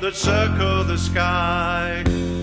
that circle the sky.